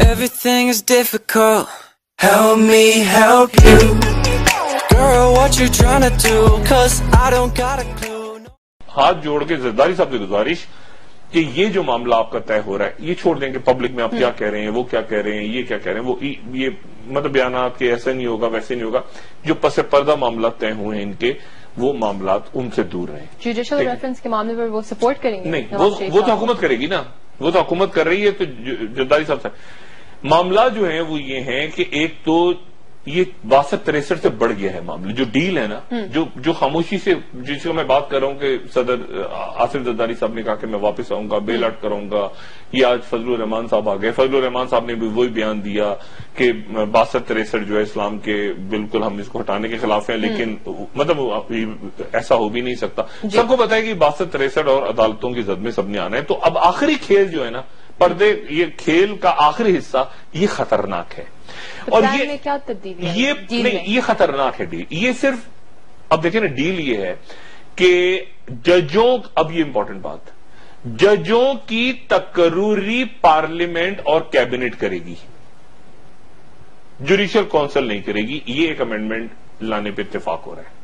Everything is difficult. Help me help you. Girl, what you trying to do? Cause I don't got a clue. ہاتھ جوڑ کے زرداری صاحب سے گزارش کہ یہ جو معاملہ آپ کا طے ہو رہا ہے یہ چھوڑ دیں کہ پبلک میں آپ کیا کہہ رہے ہیں وہ کیا کہہ رہے ہیں یہ کیا کہہ رہے ہیں وہ یہ مطلب بیانات کے ایسا نہیں ہوگا ویسے نہیں ہوگا جو پس پردہ معاملات طے ہوئے ہیں ان کے وہ معاملات ان سے دور رہیں جوڈیشل ریفرنس کے معاملے پر وہ سپورٹ کریں گے نہیں وہ تو؟ حکومت کرے گی نا وہ تو حکومت کر رہی ہے تو جداری صاحب سے معاملہ جو ہیں وہ یہ ہیں کہ ایک تو یہ باسٹھ تریسٹھ سے بڑھ گیا ہے معاملہ۔ جو ڈیل ہے نا جو جو خاموشی سے جس کو میں بات کر رہا ہوں کہ صدر آصف زرداری صاحب نے کہا کہ میں واپس آؤں گا بیل آؤٹ کروں گا یہ آج فضل الرحمان صاحب آ گئے۔ فضل الرحمان صاحب نے بھی وہی بیان دیا کہ باسٹھ تریسٹھ جو ہے اسلام کے بالکل ہم اس کو ہٹانے کے خلاف ہیں لیکن مطلب ایسا ہو بھی نہیں سکتا۔ سب کو پتا ہے کہ باسٹھ تریسٹھ اور عدالتوں کی زد میں سب نے آنا ہے۔ تو اب آخری کھیل جو ہے نا پردے یہ کھیل کا آخری حصہ یہ خطرناک ہے۔ اور یہ کیا تبدیلی یہ؟ یہ خطرناک ہے ڈیل یہ صرف اب دیکھیں نا ڈیل یہ ہے کہ ججوں اب یہ امپورٹنٹ بات ججوں کی تقرری پارلیمنٹ اور کیبنٹ کرے گی۔ جوڈیشل کونسل نہیں کرے گی۔ یہ ایک امینڈمنٹ لانے پہ اتفاق ہو رہا ہے۔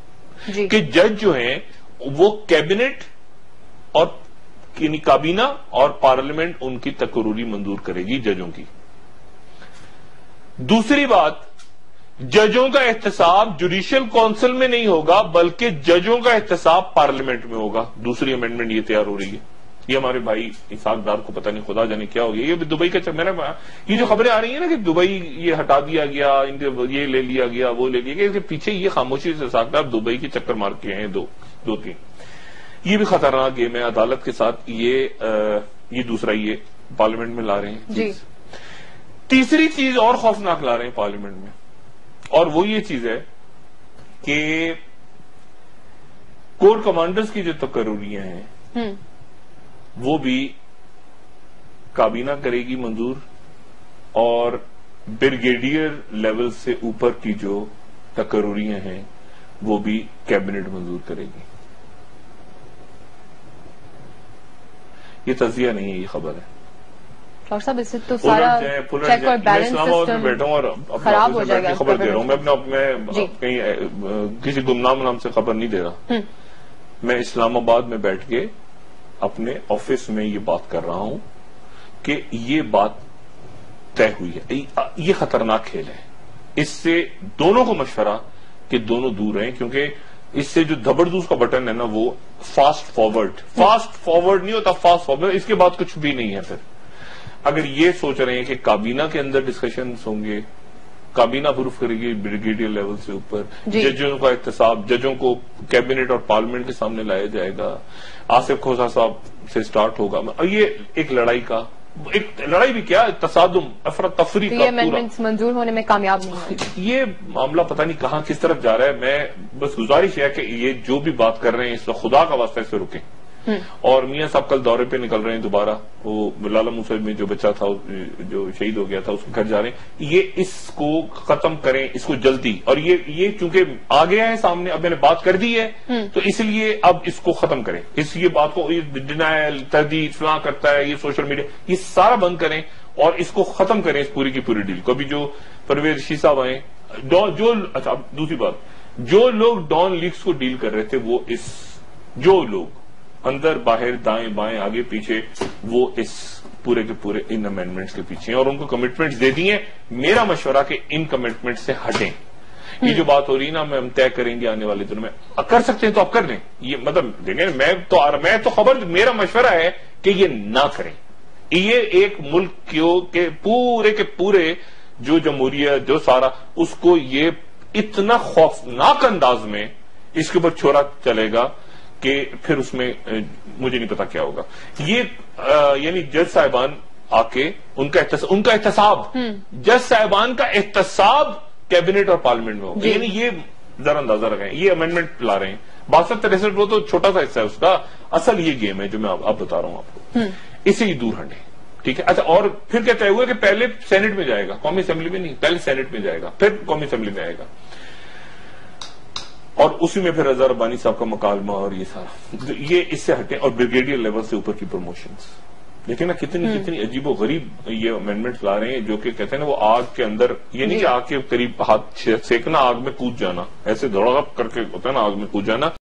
جی۔ کہ جج جو ہیں وہ کیبنٹ اور یعنی کابینہ اور پارلیمنٹ ان کی تقرری منظور کرے گی ججوں کی۔ دوسری بات ججوں کا احتساب جوڈیشل کونسل میں نہیں ہوگا بلکہ ججوں کا احتساب پارلیمنٹ میں ہوگا۔ دوسری امینڈمنٹ یہ تیار ہو رہی ہے۔ یہ ہمارے بھائی اساق دار کو پتہ نہیں خدا جانے کیا ہو گیا۔ یہ دبئی کا چکر میرا یہ جو خبریں آ رہی ہیں نا کہ دبئی یہ ہٹا دیا گیا ان کے یہ لے لیا گیا وہ لے لیا گیا اس کے پیچھے یہ خاموشی سے اساق دار دبئی کے چکر مار کے ہیں دو دو تین۔ یہ بھی خطرناک گیم ہے۔ عدالت کے ساتھ یہ یہ دوسرا یہ پارلیمنٹ میں لا رہے ہیں۔ جی۔ تیسری چیز اور خوفناک لا رہے ہیں پارلیمنٹ میں۔ اور وہ یہ چیز ہے کہ کور کمانڈرز کی جو تقرریاں ہیں وہ بھی کابینہ کرے گی منظور اور بریگیڈیئر لیول سے اوپر کی جو تقرریاں ہیں وہ بھی کیبنٹ منظور کرے گی۔ یہ تجزیہ نہیں ہے یہ خبر ہے۔ ڈاکٹر صاحب اس سے تو سارا چیک اور بیلنس سسٹم بیٹھا ہوں اور اپنے خراب ہو جائے گا خبر دے رہا ہوں۔ میں اپنا میں جی۔ کہیں کسی گمنام نام سے خبر نہیں دے رہا۔ میں اسلام آباد میں بیٹھ کے اپنے آفس میں یہ بات کر رہا ہوں کہ یہ بات طے ہوئی ہے۔ یہ خطرناک کھیل ہے۔ اس سے دونوں کو مشورہ کہ دونوں دور رہیں کیونکہ اس سے جو زبردوز کا بٹن ہے نا وہ فاسٹ فارورڈ فاسٹ فارورڈ نہیں ہوتا فاسٹ فارورڈ اس کے بعد کچھ بھی نہیں ہے پھر۔ اگر یہ سوچ رہے ہیں کہ کابینہ کے اندر ڈسکشنز ہوں گے کابینہ پروف کرے گی بریگیڈیئر لیول سے اوپر جی۔ ججوں کا احتساب ججوں کو کیبنٹ اور پارلیمنٹ کے سامنے لایا جائے گا۔ آصف کھوسا صاحب سے سٹارٹ ہوگا۔ اور یہ ایک لڑائی کا ایک لڑائی بھی کیا تصادم افراتفری کا منظور ہونے میں کامیاب نہیں یہ معاملہ پتہ نہیں کہاں کس طرف جا رہا ہے۔ میں بس گزارش ہے کہ یہ جو بھی بات کر رہے ہیں اس وقت خدا کا واسطہ اس سے رکیں۔ اور میاں صاحب کل دورے پہ نکل رہے ہیں دوبارہ۔ وہ لالا موسل میں جو بچہ تھا جو شہید ہو گیا تھا اس کے گھر جا رہے ہیں۔ یہ اس کو ختم کریں اس کو جلدی۔ اور یہ یہ چونکہ آ گیا ہے سامنے اب میں نے بات کر دی ہے تو اس لیے اب اس کو ختم کریں۔ اس یہ بات کو ڈینائل تردید فلاں کرتا ہے یہ سوشل میڈیا یہ سارا بند کریں اور اس کو ختم کریں اس پوری کی پوری ڈیل کو۔ ابھی جو پرویز رشید صاحب آئے ڈان- جو اچھا دوسری بات۔ جو لوگ ڈان لیگس کو ڈیل کر رہے تھے وہ اس جو لوگ اندر، باہر، دائیں بائیں، آگے، پیچھے، وہ اس پورے کے پورے ان امینڈمنٹس کے پیچھے ہیں اور ان کو کمٹمنٹس دے دی ہیں۔ میرا مشورہ کہ ان کمٹمنٹ سے ہٹیں۔ یہ جو بات ہو رہی نا میں ہم طے کریں گے آنے والے دنوں میں۔ کر سکتے ہیں تو آپ کر لیں۔ یہ مطلب دیکھیں، میں تو میں تو خبر، میرا مشورہ ہے کہ یہ نہ کریں۔ یہ ایک ملک کیوں کہ پورے کے پورے جو جمہوریت جو سارا، اس کو یہ اتنا خوفناک انداز میں اس کے اوپر چھوڑا چلے گا۔ کہ پھر اس میں مجھے نہیں پتا کیا ہوگا۔ یہ یعنی جج صاحبان آ کے ان کا ان کا احتساب۔ جج صاحبان کا احتساب کیبنٹ اور پارلیمنٹ میں ہوگا۔ جی۔ یعنی یہ ذرا اندازہ رکھیں یہ امینڈمنٹ لا رہے ہیں۔ باسٹھ تریسٹھ وہ تو چھوٹا سا حصہ ہے اس کا۔ اصل یہ گیم ہے جو میں اب بتا رہا ہوں آپ کو۔ اسے ہی دور ہٹیں۔ ٹھیک ہے؟ اچھا اور پھر کیا طے ہوا کہ پہلے سینٹ میں جائے گا۔ قومی اسمبلی میں نہیں پہلے سینٹ میں جائے گا۔ پھر قومی اسمبلی میں آئے گا۔ اور اسی میں پھر رضا ربانی صاحب کا مکالمہ اور یہ سارا۔ یہ اس سے ہٹیں اور بریگیڈیئر لیول سے اوپر کی پروموشنز لیکن نا کتنی کتنی عجیب و غریب یہ امینڈمنٹ لا رہے ہیں جو کہ کہتے ہیں نا وہ آگ کے اندر یہ نہیں۔ کہ آگ کے قریب ہاتھ سیکنا آگ میں کود جانا۔ ایسے دھڑپ کر کے ہوتا ہے نا آگ میں کود جانا۔